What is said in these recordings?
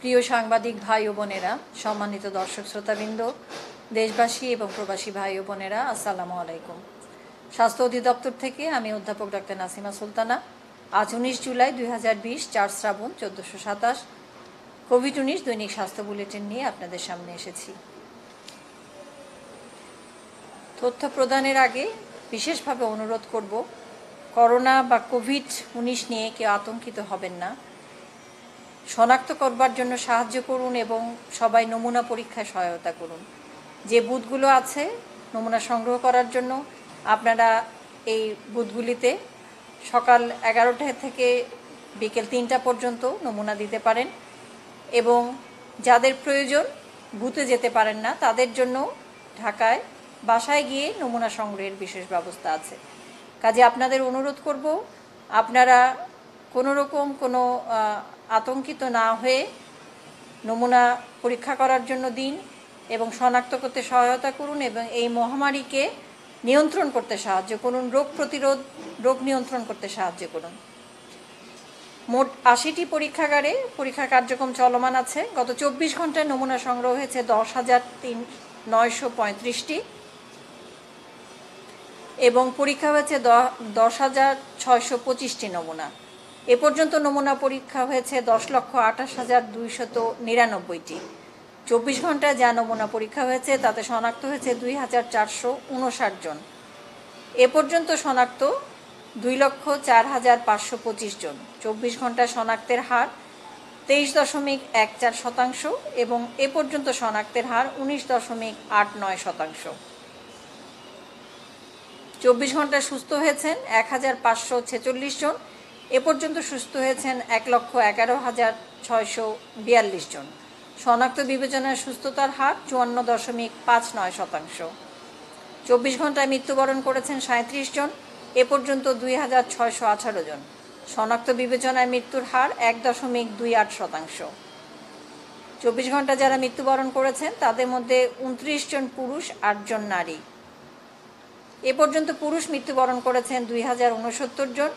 প্রিয় সাংবাদিক ভাই ও বোনেরা, সম্মানিত দর্শক শ্রোতাবৃন্দ, দেশবাসী এবং প্রবাসী ভাই ও বোনেরা, আসসালামু আলাইকুম। স্বাস্থ্য অধিদপ্তর থেকে আমি অধ্যাপক ডাক্তার নাসিমা সুলতানা। আজ উনিশ জুলাই দুই হাজার বিশ, চার শ্রাবণ চোদ্দোশো সাতাশ। কোভিড উনিশ দৈনিক স্বাস্থ্য বুলেটিন নিয়ে আপনাদের সামনে এসেছি। তথ্য প্রদানের আগে বিশেষভাবে অনুরোধ করব, করোনা বা কোভিড উনিশ নিয়ে কেউ আতঙ্কিত হবেন না। শনাক্ত করবার জন্য সাহায্য করুন এবং সবাই নমুনা পরীক্ষায় সহায়তা করুন। যে বুথগুলো আছে, নমুনা সংগ্রহ করার জন্য আপনারা এই বুথগুলিতে সকাল এগারোটা থেকে বিকেল তিনটা পর্যন্ত নমুনা দিতে পারেন এবং যাদের প্রয়োজন বুথে যেতে পারেন না, তাদের জন্য ঢাকায় বাসায় গিয়ে নমুনা সংগ্রহের বিশেষ ব্যবস্থা আছে। কাজে আপনাদের অনুরোধ করব, আপনারা কোনো রকম কোনো আতঙ্কিত না হয়ে নমুনা পরীক্ষা করার জন্য দিন এবং শনাক্ত করতে সহায়তা করুন এবং এই মহামারীকে নিয়ন্ত্রণ করতে সাহায্য করুন, রোগ প্রতিরোধ, রোগ নিয়ন্ত্রণ করতে সাহায্য করুন। মোট আশিটি পরীক্ষাগারে পরীক্ষা কার্যক্রম চলমান আছে। গত চব্বিশ ঘন্টায় নমুনা সংগ্রহ হয়েছে দশ হাজার তিন নয়শো পঁয়ত্রিশটি এবং পরীক্ষা হয়েছে দশ হাজার ছয়শো পঁচিশটি নমুনা। এ পর্যন্ত নমুনা পরীক্ষা হয়েছে দশ লক্ষ আঠাশ হাজার দুইশত নিরানব্বইটি। চব্বিশ ঘন্টায় যা নমুনা পরীক্ষা হয়েছে, তাতে শনাক্ত হয়েছে দুই হাজার চারশো উনষাট জন। এ পর্যন্ত শনাক্ত দুই লক্ষ চার হাজার পাঁচশো পঁচিশ জন। চব্বিশ ঘণ্টা শনাক্তের হার তেইশ দশমিক এক চার শতাংশ এবং এ পর্যন্ত শনাক্তের হার উনিশ দশমিক আট নয় শতাংশ। চব্বিশ ঘণ্টা সুস্থ হয়েছেন এক হাজার পাঁচশো ছেচল্লিশ জন এ পর্যন্ত সুস্থ হয়েছেন এক লক্ষ এগারো হাজার ছয়শো বিয়াল্লিশ জন। শনাক্ত বিবেচনায় সুস্থতার হার চুয়ান্ন দশমিক পাঁচ নয় শতাংশ। চব্বিশ ঘন্টায় মৃত্যুবরণ করেছেন সাঁত্রিশ জন, এ পর্যন্ত দুই হাজার ছয়শো আঠারো জন। শনাক্ত বিবেচনায় মৃত্যুর হার এক দশমিক দুই আট শতাংশ। চব্বিশ ঘণ্টা যারা মৃত্যুবরণ করেছেন, তাদের মধ্যে উনত্রিশ জন পুরুষ আটজন নারী। এ পর্যন্ত পুরুষ মৃত্যুবরণ করেছেন দুই হাজার উনসত্তর জন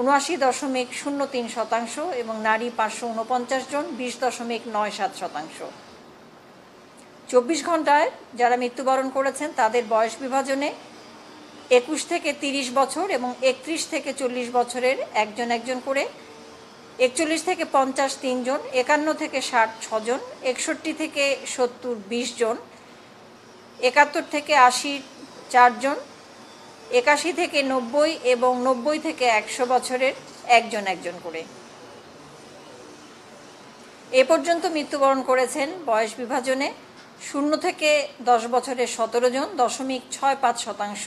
উনআশি দশমিক শূন্য তিন শতাংশ এবং নারী পাঁচশো উনপঞ্চাশ জন, বিশ দশমিক নয় সাত শতাংশ। চব্বিশ ঘন্টায় যারা মৃত্যুবরণ করেছেন, তাদের বয়স বিভাজনে একুশ থেকে তিরিশ বছর এবং একত্রিশ থেকে চল্লিশ বছরের একজন একজন করে একচল্লিশ থেকে পঞ্চাশ তিনজন একান্ন থেকে ষাট ছজন একষট্টি থেকে সত্তর বিশ জন, একাত্তর থেকে আশি চারজন একাশি থেকে নব্বই এবং নব্বই থেকে একশো বছরের একজন একজন করে। এ পর্যন্ত মৃত্যুবরণ করেছেন বয়স বিভাজনে শূন্য থেকে দশ বছরের সতেরো জন, দশমিক ছয় পাঁচ শতাংশ,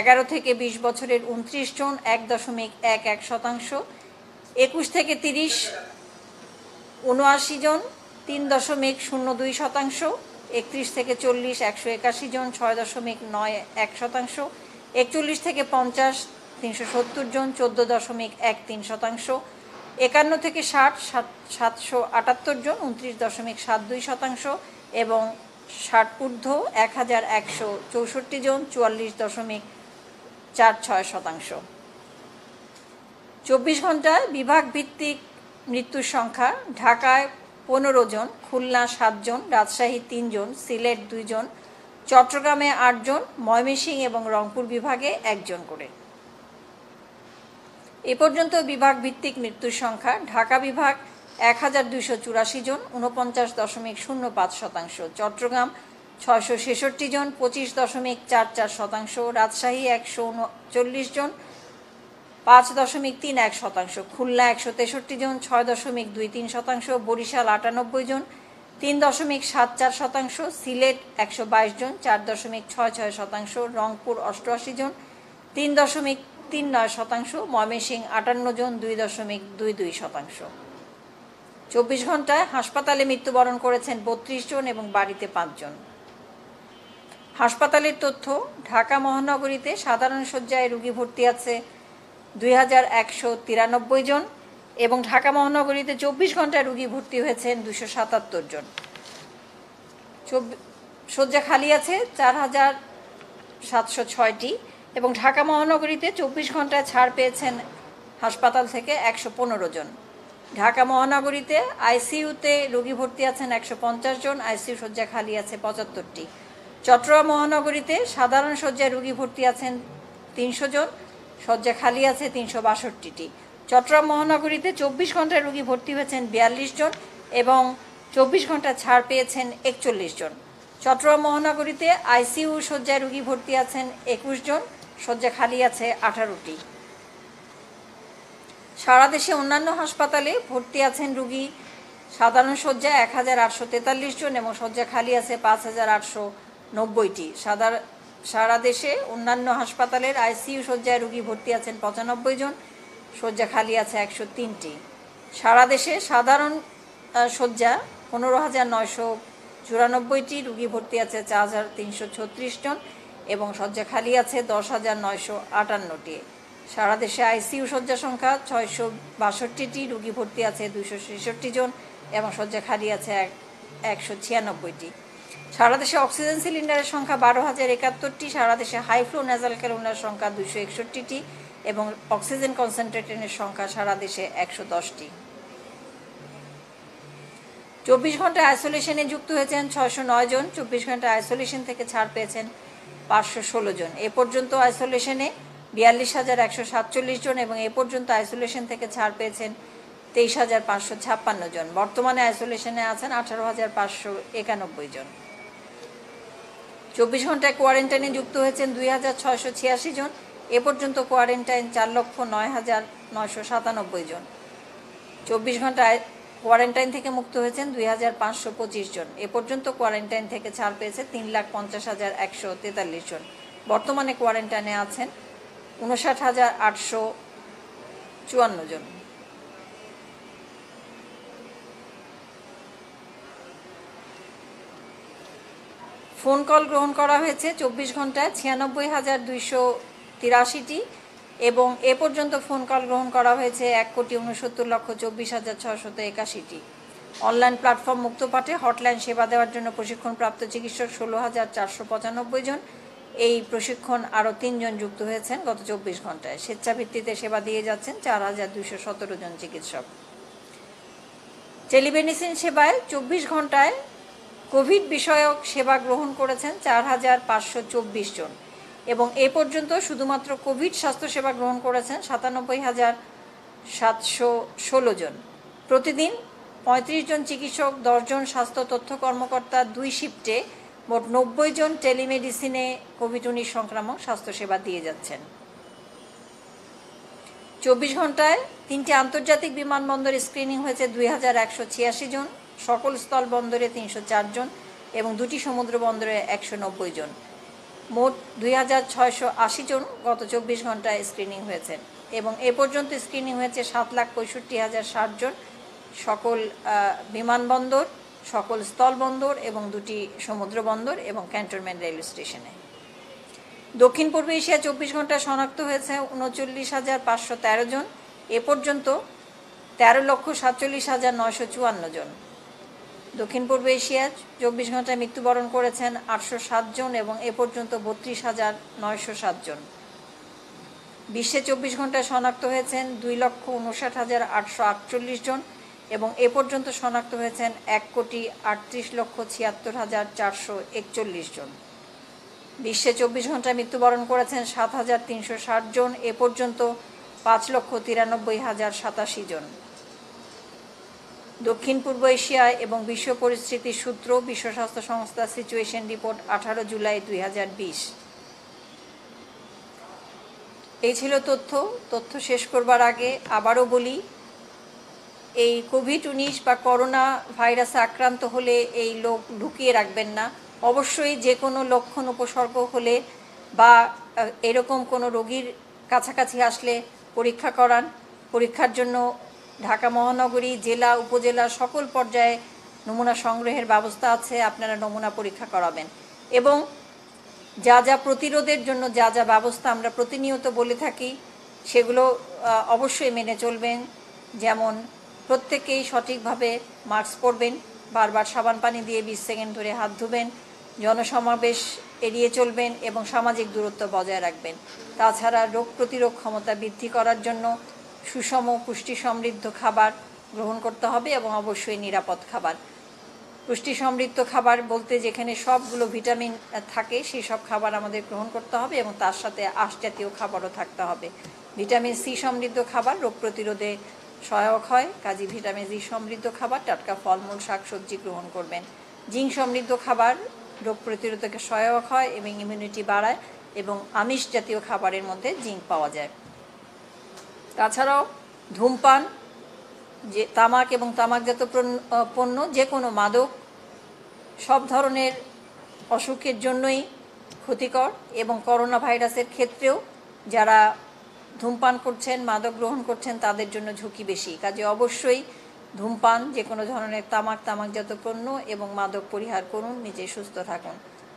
এগারো থেকে বিশ বছরের উনত্রিশ জন, এক দশমিক এক এক শতাংশ, একুশ থেকে তিরিশ উনআশি জন, তিন দশমিক শূন্য দুই শতাংশ, একত্রিশ থেকে চল্লিশ একশো একাশি জন, ছয় দশমিক নয় এক শতাংশ একচল্লিশ থেকে পঞ্চাশ, তিনশো সত্তর জন, চোদ্দ দশমিক এক তিন শতাংশ। একান্ন থেকে ষাট, সাত, সাতশো আটাত্তর জন, উনত্রিশ দশমিক সাত দুই শতাংশ এবং ষাট ঊর্ধ্ব এক হাজার একশো চৌষট্টি জন, চুয়াল্লিশ দশমিক চার ছয় শতাংশ। চব্বিশ ঘন্টায় বিভাগ ভিত্তিক মৃত্যুর সংখ্যা, ঢাকায় পনেরো জন, খুলনা সাতজন রাজশাহী তিনজন সিলেট দুইজন চট্টগ্রামে আটজন ময়মনসিং এবং রংপুর বিভাগে একজন করে। এ পর্যন্ত বিভাগ ভিত্তিক মৃত্যুর সংখ্যা, ঢাকা বিভাগ এক হাজার দুইশো চুরাশি জন উনপঞ্চাশ দশমিক শূন্য পাঁচ শতাংশ, চট্টগ্রাম ছয়শো ছেষট্টি জন, পঁচিশ দশমিক চার চার শতাংশ, রাজশাহী একশো উনচল্লিশ জন, পাঁচ দশমিক তিন এক শতাংশ, খুলনা একশো তেষট্টি জন, ছয় দশমিক দুই তিন শতাংশ, বরিশাল আটানব্বই জন তিন দশমিক সাত চার শতাংশ, সিলেট একশো বাইশ জন, চার দশমিক ছয় ছয় শতাংশ, রংপুর অষ্টআশি জন, তিন দশমিক তিন নয় শতাংশ ময়মনসিং আটান্ন জন, দুই দশমিক দুই দুই শতাংশ। চব্বিশ ঘন্টায় হাসপাতালে মৃত্যুবরণ করেছেন বত্রিশ জন এবং বাড়িতে পাঁচজন হাসপাতালের তথ্য, ঢাকা মহানগরীতে সাধারণ শয্যায় রুগী ভর্তি আছে দুই হাজার একশো তিরানব্বই জন এবং ঢাকা মহানগরীতে চব্বিশ ঘন্টায় রুগী ভর্তি হয়েছেন দুশো সাতাত্তর জন। শয্যা খালি আছে চার হাজার সাতশো ছয়টি এবং ঢাকা মহানগরীতে চব্বিশ ঘন্টায় ছাড় পেয়েছেন হাসপাতাল থেকে একশো পনেরো জন। ঢাকা মহানগরীতে আইসিইউতে রোগী ভর্তি আছেন একশো পঞ্চাশ জন, আইসিইউ শয্যা খালি আছে পঁচাত্তরটি। চট্টগ্রাম মহানগরীতে সাধারণ শয্যায় রোগী ভর্তি আছেন তিনশো জন, শয্যা খালি আছে তিনশো বাষট্টিটি। চট্টগ্রাম মহানগরীতে চব্বিশ ঘন্টায় রোগী ভর্তি হয়েছেন বিয়াল্লিশ জন এবং চব্বিশ ঘণ্টা ছাড় পেয়েছেন একচল্লিশ জন। চট্টগ্রাম মহানগরীতে আইসিইউ শয্যায় রোগী ভর্তি আছেন একুশ জন, শয্যা খালি আছে আঠারোটি। সারা দেশে অন্যান্য হাসপাতালে ভর্তি আছেন রোগী। সাধারণ শয্যা এক হাজার আটশো তেতাল্লিশ জন এবং শয্যা খালি আছে পাঁচ হাজার আটশো নব্বইটি। সাধার সারা দেশে অন্যান্য হাসপাতালের আইসিইউ শয্যায় রোগী ভর্তি আছেন পঁচানব্বই জন শয্যা খালি আছে একশো তিনটি। সারা দেশে সাধারণ শয্যা পনেরো হাজার নয়শো চুরানব্বইটি, রুগী ভর্তি আছে চার হাজার তিনশো ছত্রিশ জন এবং শয্যা খালি আছে দশ হাজার নয়শো আটান্নটি। সারা দেশে আইসিইউ শয্যা সংখ্যা ছয়শো বাষট্টিটি, রুগী ভর্তি আছে দুইশো ছেষট্টি জন এবং শয্যা খালি আছে এক, একশো ছিয়ানব্বইটি। সারা দেশে অক্সিজেন সিলিন্ডারের সংখ্যা বারো হাজার একাত্তরটি, সারা দেশে হাই ফ্লো নেজাল ক্যালোনার সংখ্যা দুশো একষট্টিটি এবং অক্সিজেন কনসেন্ট্রেটরের সংখ্যা সারা দেশে একশো দশটি। চব্বিশ ঘণ্টা আইসোলেশনে যুক্ত হয়েছেন ছয়শো নয় জন, চব্বিশ ঘণ্টা আইসোলেশন থেকে ছাড় পেয়েছেন পাঁচশো ষোলো জন। এ পর্যন্ত আইসোলেশনে বিয়াল্লিশ হাজার একশো সাতচল্লিশ জন এবং এ পর্যন্ত আইসোলেশন থেকে ছাড় পেয়েছেন তেইশ হাজার পাঁচশো ছাপ্পান্ন জন। বর্তমানে আইসোলেশনে আছেন আঠারো হাজার পাঁচশো একানব্বই জন। চব্বিশ ঘন্টায় কোয়ারেন্টাইনে যুক্ত হয়েছেন দুই হাজার ছয়শো ছিয়াশি জন এ পর্যন্ত কোয়ারেন্টাইন চার লক্ষ নয় হাজার নয়শো সাতানব্বই জন। চব্বিশ ঘন্টায় কোয়ারেন্টাইন থেকে মুক্ত হয়েছেন দুই হাজার পাঁচশো পঁচিশ জন। এ পর্যন্ত কোয়ারেন্টাইন থেকে ছাড় পেয়েছে তিন লাখ পঞ্চাশ হাজার একশো তেতাল্লিশ জন। বর্তমানে কোয়ারেন্টাইনে আছেন উনষাট হাজার আটশো চুয়ান্ন জন। ফোন কল গ্রহণ করা হয়েছে চব্বিশ ঘন্টায় ছিয়ানব্বই হাজার দুইশো তিরাশিটি এবং এ পর্যন্ত ফোন কল গ্রহণ করা হয়েছে এক কোটি উনসত্তর লক্ষ চব্বিশ হাজার ছশত একাশিটি। অনলাইন প্ল্যাটফর্ম মুক্তপাঠে হটলাইন সেবা দেওয়ার জন্য প্রশিক্ষণপ্রাপ্ত চিকিৎসক ষোলো হাজার চারশো পঁচানব্বই জন। এই প্রশিক্ষণ আরও তিনজন যুক্ত হয়েছেন গত চব্বিশ ঘন্টায় স্বেচ্ছাভিত্তিতে সেবা দিয়ে যাচ্ছেন চার হাজার দুইশো সতেরো জন চিকিৎসক। টেলিমেডিসিন সেবায় চব্বিশ ঘন্টায় কোভিড বিষয়ক সেবা গ্রহণ করেছেন চার হাজার পাঁচশো চব্বিশ জন। এবং এ পর্যন্ত শুধুমাত্র কোভিড স্বাস্থ্যসেবা গ্রহণ করেছেন সাতানব্বই হাজার সাতশো ষোলো জন। প্রতিদিন পঁয়ত্রিশ জন চিকিৎসক দশজন স্বাস্থ্য তথ্য কর্মকর্তা, দুই শিফটে মোট নব্বই জন টেলিমেডিসিনে কোভিড উনিশ সংক্রামক স্বাস্থ্যসেবা দিয়ে যাচ্ছেন। চব্বিশ ঘন্টায় তিনটি আন্তর্জাতিক বিমানবন্দরে স্ক্রিনিং হয়েছে দুই হাজার একশো ছিয়াশি জন, সকল স্থল বন্দরে তিনশো চার জন এবং দুটি সমুদ্র বন্দরে একশো নব্বই জন। মোট দুই হাজার ছয়শো আশি জন গত চব্বিশ ঘন্টায় স্ক্রিনিং হয়েছেন এবং এ পর্যন্ত স্ক্রিনিং হয়েছে সাত লাখ পঁয়ষট্টি হাজার ষাট জন। সকল বিমানবন্দর, সকল স্থলবন্দর এবং দুটি সমুদ্র বন্দর এবং ক্যান্টনমেন্ট রেলওয়ে স্টেশনে দক্ষিণ পূর্ব এশিয়া চব্বিশ ঘন্টায় শনাক্ত হয়েছে উনচল্লিশ হাজার পাঁচশো তেরো জন। এ পর্যন্ত তেরো লক্ষ সাতচল্লিশ হাজার নয়শো চুয়ান্ন জন। দক্ষিণ পূর্ব এশিয়া চব্বিশ ঘন্টায় মৃত্যুবরণ করেছেন আটশো সাত জন এবং এ পর্যন্ত বত্রিশ হাজার নয়শো সাত জন। বিশ্বে চব্বিশ ঘন্টায় শনাক্ত হয়েছেন দুই লক্ষ উনষাট হাজার আটশো আটচল্লিশ জন এবং এ পর্যন্ত শনাক্ত হয়েছেন এক কোটি আটত্রিশ লক্ষ ছিয়াত্তর হাজার চারশো একচল্লিশ জন। বিশ্বে চব্বিশ ঘন্টায় মৃত্যুবরণ করেছেন সাত হাজার তিনশো ষাট জন, এ পর্যন্ত পাঁচ লক্ষ তিরানব্বই হাজার সাতাশি জন। দক্ষিণ পূর্ব এশিয়ায় এবং বিশ্ব পরিস্থিতির সূত্র বিশ্ব স্বাস্থ্য সংস্থা সিচুয়েশন রিপোর্ট আঠারো জুলাই দুই হাজার বিশ। এই ছিল তথ্য। তথ্য শেষ করবার আগে আবারও বলি, এই কোভিড উনিশ বা করোনা ভাইরাসে আক্রান্ত হলে এই লোক ঢুকিয়ে রাখবেন না। অবশ্যই যে কোনো লক্ষণ উপসর্গ হলে বা, এরকম কোনো রোগীর কাছাকাছি আসলে পরীক্ষা করান। পরীক্ষার জন্য ঢাকা মহানগরী জেলা, উপজেলা সকল পর্যায়ে নমুনা সংগ্রহের ব্যবস্থা আছে, আপনারা নমুনা পরীক্ষা করাবেন। এবং যা যা প্রতিরোধের জন্য যা যা ব্যবস্থা আমরা প্রতিনিয়ত বলে থাকি, সেগুলো অবশ্যই মেনে চলবেন। যেমন, প্রত্যেকেই সঠিকভাবে মাস্ক পরবেন, বারবার সাবান পানি দিয়ে বিশ সেকেন্ড ধরে হাত ধুবেন, জনসমাবেশ এড়িয়ে চলবেন এবং সামাজিক দূরত্ব বজায় রাখবেন। তাছাড়া রোগ প্রতিরোধ ক্ষমতা বৃদ্ধি করার জন্য সুষম, পুষ্টি সমৃদ্ধ খাবার গ্রহণ করতে হবে এবং অবশ্যই নিরাপদ খাবার। পুষ্টি সমৃদ্ধ খাবার বলতে যেখানে সবগুলো ভিটামিন থাকে, সেই সব খাবার আমাদের গ্রহণ করতে হবে এবং তার সাথে আঁশ জাতীয় খাবারও থাকতে হবে। ভিটামিন সি সমৃদ্ধ খাবার রোগ প্রতিরোধে সহায়ক হয় কাজী ভিটামিন সি সমৃদ্ধ খাবার, টাটকা ফলমূল, শাকসবজি গ্রহণ করবেন। জিঙ্ক সমৃদ্ধ খাবার রোগ প্রতিরোধকে সহায়ক হয় এবং ইমিউনিটি বাড়ায় এবং আমিষ জাতীয় খাবারের মধ্যে জিঙ্ক পাওয়া যায়। তাছাড়াও ধূমপান, যে তামাক এবং তামাকজাত পণ্য- যে কোনো মাদক, সব ধরনের অসুখের জন্যই ক্ষতিকর এবং করোনা ভাইরাসের ক্ষেত্রেও যারা ধূমপান করছেন, মাদক গ্রহণ করছেন, তাদের জন্য ঝুঁকি বেশি। কাজে অবশ্যই ধূমপান যে কোনো ধরনের তামাক, তামাকজাত পণ্য এবং মাদক পরিহার করুন, নিজে সুস্থ থাকুন।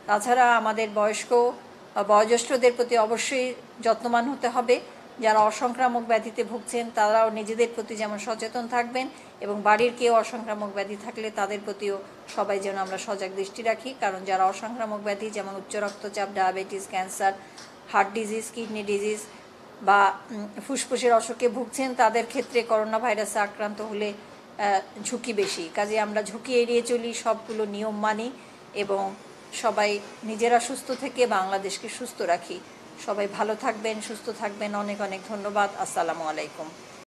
তাছাড়া আমাদের বয়স্ক বয়োজ্যেষ্ঠদের প্রতি অবশ্যই যত্নবান হতে হবে। যারা অসংক্রামক ব্যাধিতে ভুগছেন, তারাও নিজেদের প্রতি যেমন সচেতন থাকবেন এবং বাড়ির কেউ অসংক্রামক ব্যাধি থাকলে তাদের প্রতিও সবাই যেন আমরা সজাগ দৃষ্টি রাখি। কারণ যারা অসংক্রামক ব্যাধি, যেমন উচ্চ রক্তচাপ, diabetes, cancer, heart disease, kidney disease বা ফুসফুসের অসুখে ভুগছেন, তাদের ক্ষেত্রে করোনা ভাইরাসে আক্রান্ত হলে ঝুঁকি বেশি। কাজে আমরা ঝুঁকি এড়িয়ে চলি, সবগুলো নিয়ম মানি এবং সবাই নিজেরা সুস্থ থেকে বাংলাদেশকে সুস্থ রাখি। সবাই ভালো থাকবেন সুস্থ থাকবেন। অনেক অনেক ধন্যবাদ। আসসালামু আলাইকুম।